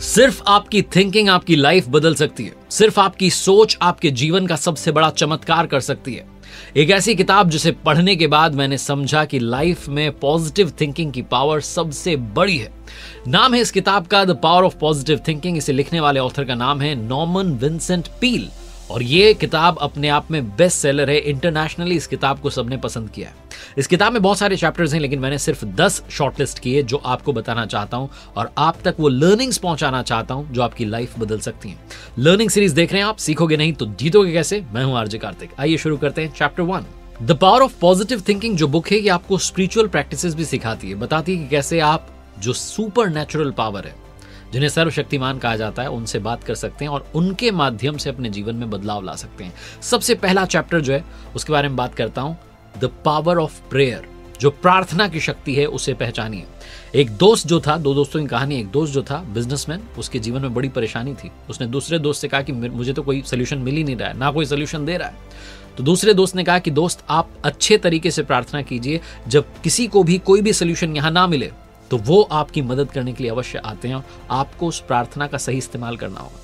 सिर्फ़ आपकी थिंकिंग आपकी लाइफ बदल सकती है। सिर्फ़ आपकी सोच आपके जीवन का सबसे बड़ा चमत्कार कर सकती है। एक ऐसी किताब जिसे पढ़ने के बाद मैंने समझा कि लाइफ में पॉजिटिव थिंकिंग की पावर सबसे बड़ी है। नाम है इस किताब का the power of positive thinking इसे लिखने वाले ऑथर का नाम है नॉर्मन विंसेंट पील। और ये किताब अपने आप में बेस्ट सेलर है। इंटरनेशनली इस किताब को सबने पसंद किया है। इस किताब में बहुत सारे चैप्टर्स हैं, लेकिन मैंने सिर्फ़ दस शॉर्टलिस्ट किए जो आपको बताना चाहता हूँ और आप तक वो लर्निंग्स पहुंचाना चाहता हूँ जो आपकी लाइफ बदल सकती हैं। लर्निंग सीरीज़ देख रहे हैं आप, सीखोगे नहीं तो जीतोगे कैसे? मैं हूँ आरजे कार्तिक। आइए शुरू करते हैं chapter one the power of positive thinking जो बुक है, ये आपको स्पिरिचुअल प्रैक्टिस भी सिखाती है। बताती है कि कैसे आप जो सुपर नेचुरल पावर है जिन्हें सर्वशक्तिमान कहा जाता है, उनसे बात कर सकते हैं और उनके माध्यम से अपने जीवन में बदलाव ला सकते हैं। सबसे पहला चैप्टर जो है, उसके बारे में बात करता हूँ। द पावर ऑफ़ प्रेयर जो प्रार्थना की शक्ति है, उसे पहचानिए। एक दोस्त जो था, दो दोस्तों की कहानी, एक दोस्त जो था बिजनेसमैन उसके जीवन में बड़ी परेशानी थी। उसने दूसरे दोस्त से कहा कि मुझे तो कोई सोल्यूशन मिल ही नहीं रहा है, ना कोई सोल्यूशन दे रहा है। तो दूसरे दोस्त ने कहा कि, दोस्त, आप अच्छे तरीके से प्रार्थना कीजिए, जब किसी को भी कोई भी सोल्यूशन यहाँ ना मिले तो वो आपकी मदद करने के लिए अवश्य आते हैं आपको उस प्रार्थना का सही इस्तेमाल करना होगा।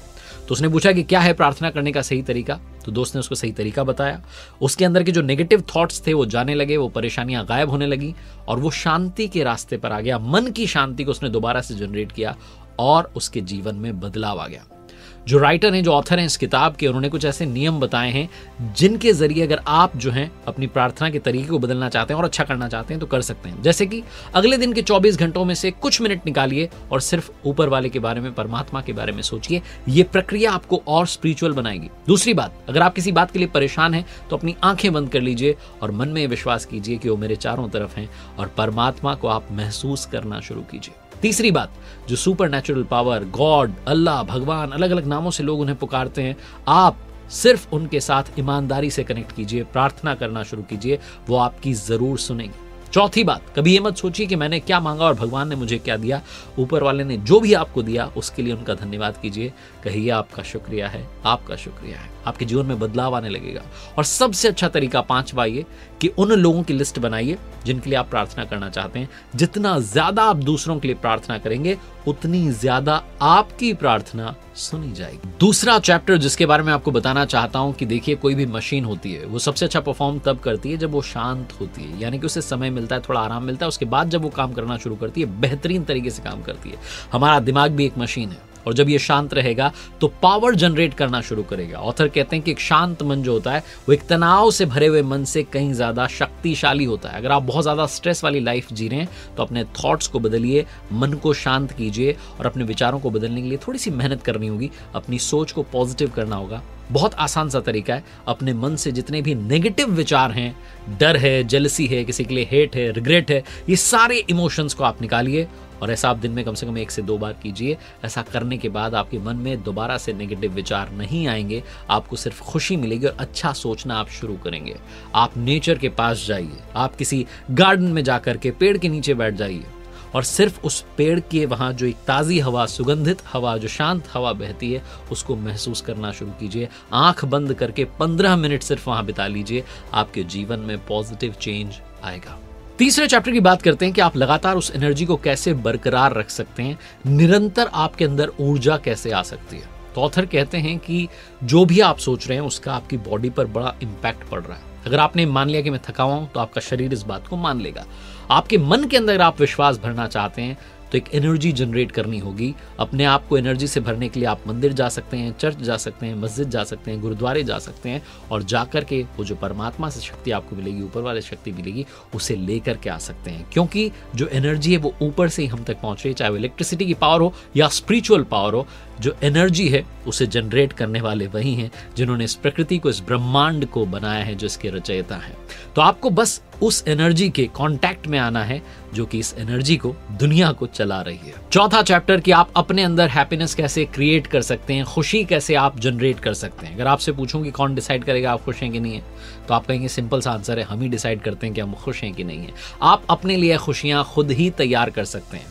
तो उसने पूछा कि क्या है प्रार्थना करने का सही तरीका? तो दोस्त ने उसको सही तरीका बताया। उसके अंदर के जो नेगेटिव थॉट्स थे, वो जाने लगे, वो परेशानियाँ गायब होने लगी और वो शांति के रास्ते पर आ गया। मन की शांति को उसने दोबारा से जनरेट किया और उसके जीवन में बदलाव आ गया। जो राइटर हैं, जो ऑथर हैं इस किताब के, उन्होंने कुछ ऐसे नियम बताए हैं, जिनके ज़रिए अगर आप जो हैं, अपनी प्रार्थना के तरीके को बदलना चाहते हैं और अच्छा करना चाहते हैं तो कर सकते हैं। जैसे कि अगले दिन के 24 घंटों में से कुछ मिनट निकालिए और सिर्फ़ ऊपर वाले के बारे में, परमात्मा के बारे में सोचिए। ये प्रक्रिया आपको और स्पिरिचुअल बनाएगी। दूसरी बात, अगर आप किसी बात के लिए परेशान है तो अपनी आँखें बंद कर लीजिए और मन में विश्वास कीजिए कि वो मेरे चारों तरफ़ हैं और परमात्मा को आप महसूस करना शुरू कीजिए। तीसरी बात, जो सुपर नेचुरल पावर गॉड अल्लाह भगवान अलग अलग नामों से लोग उन्हें पुकारते हैं, आप सिर्फ़ उनके साथ ईमानदारी से कनेक्ट कीजिए, प्रार्थना करना शुरू कीजिए, वो आपकी ज़रूर सुनेंगे। चौथी बात, कभी ये मत सोचिए कि मैंने क्या मांगा और भगवान ने मुझे क्या दिया, ऊपर वाले ने जो भी आपको दिया, उसके लिए उनका धन्यवाद कीजिए। कहिए आपका शुक्रिया है, आपका शुक्रिया है। आपके जीवन में बदलाव आने लगेगा। और सबसे अच्छा तरीका पांचवा ये कि उन लोगों की लिस्ट बनाइए जिनके लिए आप प्रार्थना करना चाहते हैं। जितना ज़्यादा आप दूसरों के लिए प्रार्थना करेंगे, उतनी ज़्यादा आपकी प्रार्थना सुनी जाएगी। दूसरा चैप्टर जिसके बारे में आपको बताना चाहता हूँ कि देखिए, कोई भी मशीन होती है, वो सबसे अच्छा परफॉर्म तब करती है जब वो शांत होती है। यानी कि उसे समय मिलता है, थोड़ा आराम मिलता है, उसके बाद जब वो काम करना शुरू करती है, बेहतरीन तरीके से काम करती है। हमारा दिमाग भी एक मशीन है। और जब ये शांत रहेगा तो पावर जनरेट करना शुरू करेगा। ऑथर कहते हैं कि एक शांत मन जो होता है, वो एक तनाव से भरे हुए मन से कहीं ज़्यादा शक्तिशाली होता है। अगर आप बहुत ज़्यादा स्ट्रेस वाली लाइफ जी रहे हैं तो अपने थॉट्स को बदलिए, मन को शांत कीजिए और अपने विचारों को बदलने के लिए थोड़ी सी मेहनत करनी होगी। अपनी सोच को पॉजिटिव करना होगा। बहुत आसान सा तरीका है। अपने मन से जितने भी नेगेटिव विचार हैं, डर है जेलसी है, किसी के लिए हेट है रिग्रेट है, ये सारे इमोशंस को आप निकालिए और ऐसा आप दिन में कम से कम एक से दो बार कीजिए। ऐसा करने के बाद आपके मन में दोबारा से नेगेटिव विचार नहीं आएँगे। आपको सिर्फ़ खुशी मिलेगी और अच्छा सोचना आप शुरू करेंगे। आप नेचर के पास जाइए। आप किसी गार्डन में जाकर के पेड़ के नीचे बैठ जाइए। और सिर्फ़ उस पेड़ के वहाँ जो एक ताज़ी हवा, सुगंधित हवा, जो शांत हवा बहती है, उसको महसूस करना शुरू कीजिए। आँख बंद करके पंद्रह मिनट सिर्फ़ वहाँ बिता लीजिए। आपके जीवन में पॉजिटिव चेंज आएगा। तीसरे चैप्टर की बात करते हैं कि आप लगातार उस एनर्जी को कैसे बरकरार रख सकते हैं, निरंतर आपके अंदर ऊर्जा कैसे आ सकती है। तो ऑथर कहते हैं कि जो भी आप सोच रहे हैं, उसका आपकी बॉडी पर बड़ा इम्पैक्ट पड़ रहा है। अगर आपने मान लिया कि मैं थका हुआ हूँ तो आपका शरीर इस बात को मान लेगा। आपके मन के अंदर आप विश्वास भरना चाहते हैं तो एक एनर्जी जनरेट करनी होगी। अपने आप को एनर्जी से भरने के लिए आप मंदिर जा सकते हैं चर्च जा सकते हैं, मस्जिद जा सकते हैं, गुरुद्वारे जा सकते हैं और जाकर के वो जो परमात्मा से शक्ति आपको मिलेगी, ऊपर वाले शक्ति मिलेगी, उसे लेकर के आ सकते हैं। क्योंकि जो एनर्जी है वो ऊपर से ही हम तक पहुँच रही है, चाहे वो इलेक्ट्रिसिटी की पावर हो या स्पिरिचुअल पावर हो जो एनर्जी है, उसे जनरेट करने वाले वही हैं, जिन्होंने इस प्रकृति को, इस ब्रह्मांड को बनाया है, जो इसके रचयिता है। तो आपको बस उस एनर्जी के कांटेक्ट में आना है, जो कि इस एनर्जी को, दुनिया को चला रही है। चौथा चैप्टर कि आप अपने अंदर हैप्पीनेस कैसे क्रिएट कर सकते हैं, खुशी कैसे आप जनरेट कर सकते हैं। अगर आपसे पूछूँ कि कौन डिसाइड करेगा, आप खुश हैं कि नहीं है? तो आप कहेंगे, सिंपल सा आंसर है, हम ही डिसाइड करते हैं कि हम खुश हैं कि नहीं है। आप अपने लिए खुशियाँ खुद ही तैयार कर सकते हैं।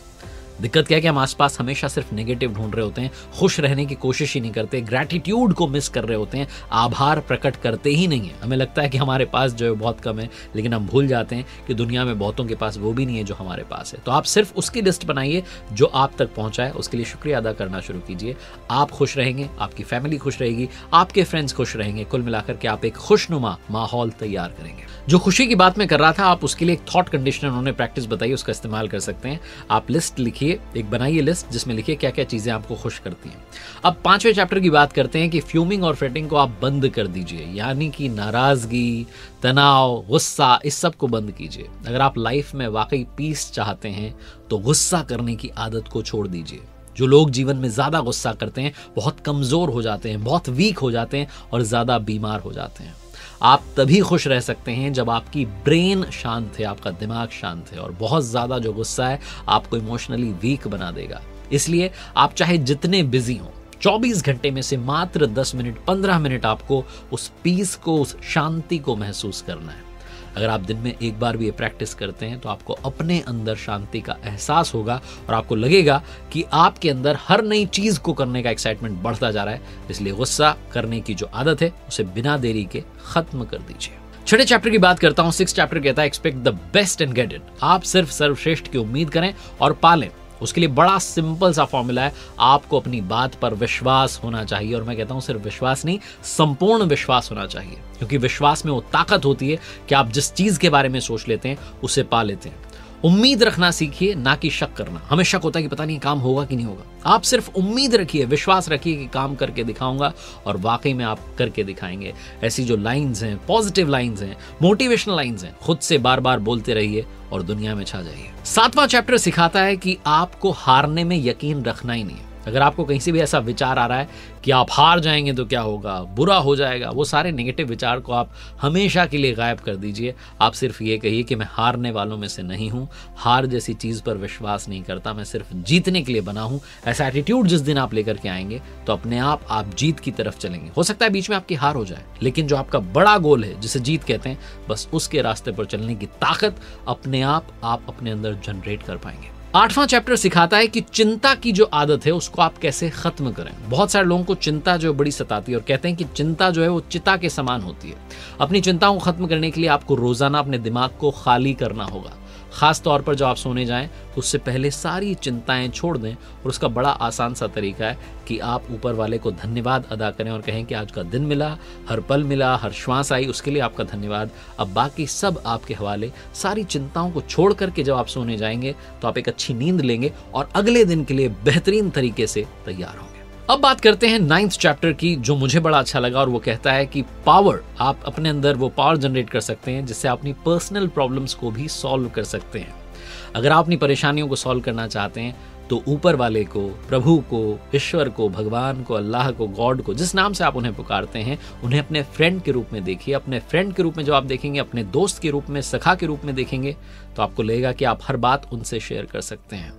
दिक्कत क्या है कि हम आसपास हमेशा सिर्फ़ नेगेटिव ढूंढ रहे होते हैं, खुश रहने की कोशिश ही नहीं करते ग्रैटिट्यूड को मिस कर रहे होते हैं, आभार प्रकट करते ही नहीं है। हमें लगता है कि हमारे पास जो है बहुत कम है, लेकिन हम भूल जाते हैं कि दुनिया में बहुतों के पास वो भी नहीं है जो हमारे पास है। तो आप सिर्फ़ उसकी लिस्ट बनाइए जो आप तक पहुँचा है, उसके लिए शुक्रिया अदा करना शुरू कीजिए। आप खुश रहेंगे, आपकी फैमिली खुश रहेगी, आपके फ्रेंड्स खुश रहेंगे, कुल मिलाकर के आप एक खुशनुमा माहौल तैयार करेंगे। जो खुशी की बात मैं कर रहा था, आप उसके लिए एक थॉट कंडीशनर उन्होंने प्रैक्टिस बताई, उसका इस्तेमाल कर सकते हैं। आप लिस्ट लिखिए एक बनाइए लिस्ट जिसमें लिखिए क्या क्या चीज़ें आपको खुश करती हैं। अब पाँचवें चैप्टर की बात करते हैं कि फ्यूमिंग और फ्रेटिंग को आप बंद कर दीजिए, यानी कि नाराज़गी, तनाव, गुस्सा, इस सबको बंद कीजिए। अगर आप लाइफ में वाकई पीस चाहते हैं तो गुस्सा करने की आदत को छोड़ दीजिए। जो लोग जीवन में ज़्यादा गुस्सा करते हैं, बहुत कमज़ोर हो जाते हैं, बहुत वीक हो जाते हैं और ज़्यादा बीमार हो जाते हैं। आप तभी खुश रह सकते हैं जब आपकी ब्रेन शांत है, आपका दिमाग शांत है और बहुत ज़्यादा जो गुस्सा है, आपको इमोशनली वीक बना देगा। इसलिए आप चाहे जितने बिज़ी हों 24 घंटे में से मात्र 10 मिनट 15 मिनट आपको उस पीस को, उस शांति को महसूस करना है। अगर आप दिन में एक बार भी ये प्रैक्टिस करते हैं तो आपको अपने अंदर शांति का एहसास होगा और आपको लगेगा कि आपके अंदर हर नई चीज़ को करने का एक्साइटमेंट बढ़ता जा रहा है। इसलिए गुस्सा करने की जो आदत है, उसे बिना देरी के खत्म कर दीजिए। छठे चैप्टर की बात करता हूँ। सिक्स चैप्टर कहता है expect the best and get it आप सिर्फ़ सर्वश्रेष्ठ की उम्मीद करें और पालें। उसके लिए बड़ा सिंपल सा फॉर्मूला है, आपको अपनी बात पर विश्वास होना चाहिए। और मैं कहता हूँ, सिर्फ़ विश्वास नहीं, संपूर्ण विश्वास होना चाहिए। क्योंकि विश्वास में वो ताकत होती है कि आप जिस चीज़ के बारे में सोच लेते हैं, उसे पा लेते हैं। उम्मीद रखना सीखिए, ना कि शक करना। हमें शक होता है कि पता नहीं काम होगा कि नहीं होगा। आप सिर्फ़ उम्मीद रखिए, विश्वास रखिए कि काम करके दिखाऊँगा और वाकई में आप करके दिखाएँगे। ऐसी जो लाइंस हैं पॉजिटिव लाइंस हैं मोटिवेशनल लाइंस हैं, खुद से बार बार बोलते रहिए और दुनिया में छा जाइए। सातवां चैप्टर सिखाता है कि आपको हारने में यकीन रखना ही नहीं है। अगर आपको कहीं से भी ऐसा विचार आ रहा है कि आप हार जाएँगे तो क्या होगा, बुरा हो जाएगा, वो सारे नेगेटिव विचार को आप हमेशा के लिए गायब कर दीजिए। आप सिर्फ़ ये कहिए कि मैं हारने वालों में से नहीं हूँ। हार जैसी चीज़ पर विश्वास नहीं करता, मैं सिर्फ़ जीतने के लिए बना हूँ। ऐसा एटीट्यूड जिस दिन आप लेकर के आएँगे तो अपने आप आप जीत की तरफ़ चलेंगे। हो सकता है बीच में आपकी हार हो जाए, लेकिन जो आपका बड़ा गोल है, जिसे जीत कहते हैं, बस उसके रास्ते पर चलने की ताकत अपने आप आप अपने अंदर जनरेट कर पाएँगे। आठवां चैप्टर सिखाता है कि चिंता की जो आदत है, उसको आप कैसे खत्म करें। बहुत सारे लोगों को चिंता जो बड़ी सताती है और कहते हैं कि चिंता जो है वो चिता के समान होती है। अपनी चिंताओं को खत्म करने के लिए आपको रोज़ाना अपने दिमाग को खाली करना होगा। खास तौर पर जब आप सोने जाएँ, उससे पहले सारी चिंताएँ छोड़ दें और उसका बड़ा आसान सा तरीका है कि आप ऊपर वाले को धन्यवाद अदा करें और कहें कि आज का दिन मिला, हर पल मिला, हर श्वास आई, उसके लिए आपका धन्यवाद। अब बाकी सब आपके हवाले, सारी चिंताओं को छोड़ करके जब आप सोने जाएँगे तो आप एक अच्छी नींद लेंगे और अगले दिन के लिए बेहतरीन तरीके से तैयार होंगे। अब बात करते हैं नाइन्थ चैप्टर की, जो मुझे बड़ा अच्छा लगा, और वो कहता है कि पावर आप अपने अंदर वो पावर जनरेट कर सकते हैं, जिससे आप अपनी पर्सनल प्रॉब्लम्स को भी सॉल्व कर सकते हैं। अगर आप अपनी परेशानियों को सॉल्व करना चाहते हैं तो ऊपर वाले को, प्रभु को, ईश्वर को, भगवान को, अल्लाह को, गॉड को, जिस नाम से आप उन्हें पुकारते हैं, उन्हें अपने फ्रेंड के रूप में देखिए। अपने फ्रेंड के रूप में जब आप देखेंगे, अपने दोस्त के रूप में, सखा के रूप में देखेंगे तो आपको लगेगा कि आप हर बात उनसे शेयर कर सकते हैं।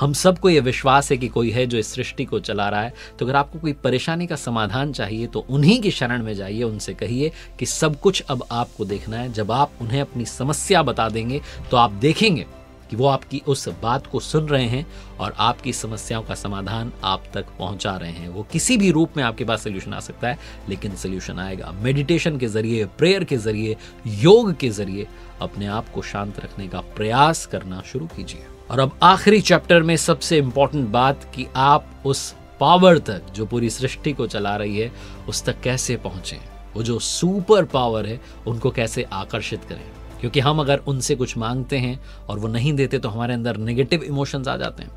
हम सबको यह विश्वास है कि कोई है जो इस सृष्टि को चला रहा है तो अगर आपको कोई परेशानी का समाधान चाहिए तो उन्हीं की शरण में जाइए, उनसे कहिए कि सब कुछ अब आपको देखना है। जब आप उन्हें अपनी समस्या बता देंगे तो आप देखेंगे कि वो आपकी उस बात को सुन रहे हैं और आपकी समस्याओं का समाधान आप तक पहुँचा रहे हैं। वो किसी भी रूप में आपके पास सोल्यूशन आ सकता है, लेकिन सोल्यूशन आएगा। मेडिटेशन के ज़रिए प्रेयर के ज़रिए, योग के ज़रिए अपने आप को शांत रखने का प्रयास करना शुरू कीजिए। और अब आखिरी चैप्टर में सबसे इंपॉर्टेंट बात कि आप उस पावर तक, जो पूरी सृष्टि को चला रही है, उस तक कैसे पहुँचे? वो जो सुपर पावर है, उनको कैसे आकर्षित करें? क्योंकि हम अगर उनसे कुछ मांगते हैं और वो नहीं देते तो हमारे अंदर नेगेटिव इमोशंस आ जाते हैं।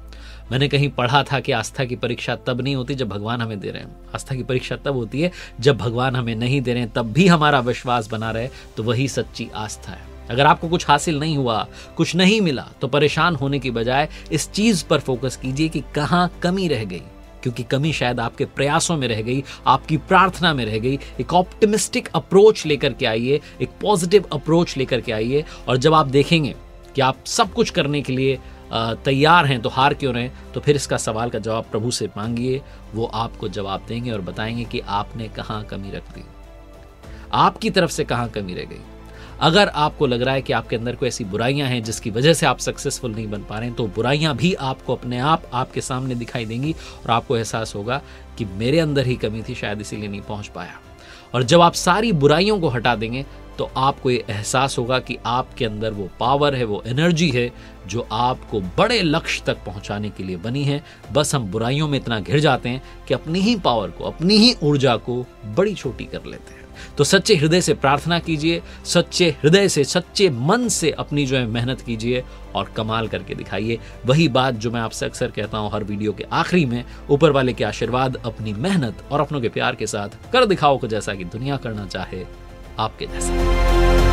मैंने कहीं पढ़ा था कि आस्था की परीक्षा तब नहीं होती जब भगवान हमें दे रहे हैं। आस्था की परीक्षा तब होती है जब भगवान हमें नहीं दे रहे हैं, तब भी हमारा विश्वास बना रहे तो वही सच्ची आस्था है। अगर आपको कुछ हासिल नहीं हुआ, कुछ नहीं मिला तो परेशान होने की बजाय इस चीज़ पर फोकस कीजिए कि कहाँ कमी रह गई। क्योंकि कमी शायद आपके प्रयासों में रह गई, आपकी प्रार्थना में रह गई। एक ऑप्टिमिस्टिक अप्रोच लेकर के आइए, एक पॉजिटिव अप्रोच लेकर के आइए और जब आप देखेंगे कि आप सब कुछ करने के लिए तैयार हैं तो हार क्यों रहे तो फिर इसका सवाल का जवाब प्रभु से मांगिए, वो आपको जवाब देंगे और बताएँगे कि आपने कहाँ कमी रख दी। आपकी तरफ़ से कहाँ कमी रह गई। अगर आपको लग रहा है कि आपके अंदर कोई ऐसी बुराइयाँ हैं जिसकी वजह से आप सक्सेसफुल नहीं बन पा रहे हैं तो बुराइयाँ भी आपको अपने आप, आपके सामने दिखाई देंगी और आपको एहसास होगा कि मेरे अंदर ही कमी थी, शायद इसीलिए नहीं पहुँच पाया। और जब आप सारी बुराइयों को हटा देंगे तो आपको ये एहसास होगा कि आपके अंदर वो पावर है, वो एनर्जी है, जो आपको बड़े लक्ष्य तक पहुँचाने के लिए बनी है। बस हम बुराइयों में इतना घिर जाते हैं कि अपनी ही पावर को, अपनी ही ऊर्जा को बड़ी छोटी कर लेते हैं। तो सच्चे हृदय से प्रार्थना कीजिए, सच्चे हृदय से, सच्चे मन से अपनी जो है मेहनत कीजिए और कमाल करके दिखाइए। वही बात जो मैं आपसे अक्सर कहता हूँ हर वीडियो के आखिरी में, ऊपर वाले के आशीर्वाद, अपनी मेहनत और अपनों के प्यार के साथ कर दिखाओ को जैसा कि दुनिया करना चाहे आपके जैसा।